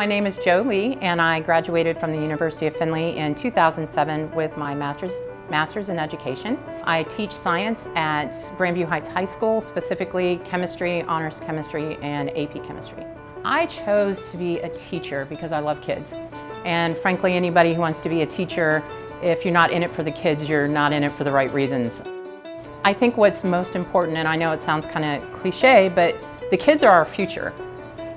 My name is Jo Lee and I graduated from the University of Findlay in 2007 with my master's, master's in education. I teach science at Grandview Heights High School, specifically chemistry, honors chemistry, and AP chemistry. I chose to be a teacher because I love kids. And frankly, anybody who wants to be a teacher, if you're not in it for the kids, you're not in it for the right reasons. I think what's most important, and I know it sounds kind of cliche, but the kids are our future.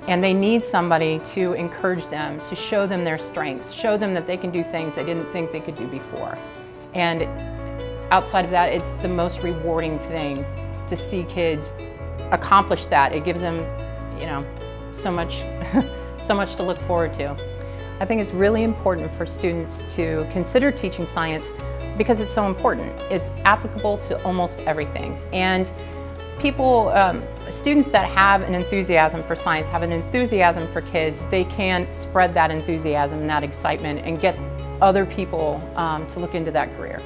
And they need somebody to encourage them, to show them their strengths, show them that they can do things they didn't think they could do before. And outside of that, it's the most rewarding thing to see kids accomplish that. It gives them, you know, so much, so much to look forward to. I think it's really important for students to consider teaching science because it's so important. It's applicable to almost everything. And people, um, students that have an enthusiasm for science, have an enthusiasm for kids, they can spread that enthusiasm and that excitement and get other people um, to look into that career.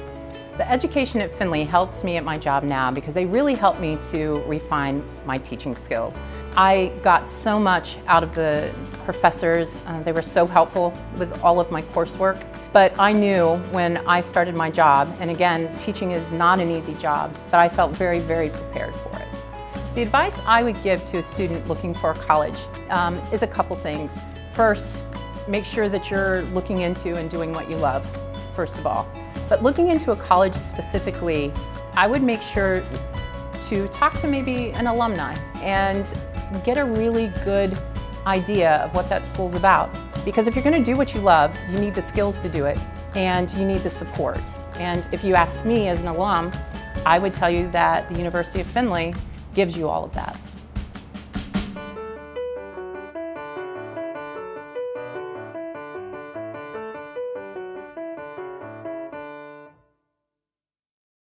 The education at Findlay helps me at my job now because they really help me to refine my teaching skills. I got so much out of the professors. Uh, they were so helpful with all of my coursework. But I knew when I started my job, and again, teaching is not an easy job, but I felt very, very prepared for it. The advice I would give to a student looking for a college um, is a couple things. First, make sure that you're looking into and doing what you love, first of all. But looking into a college specifically, I would make sure to talk to maybe an alumni and get a really good idea of what that school's about. Because if you're going to do what you love, you need the skills to do it and you need the support. And if you ask me as an alum, I would tell you that the University of Findlay gives you all of that.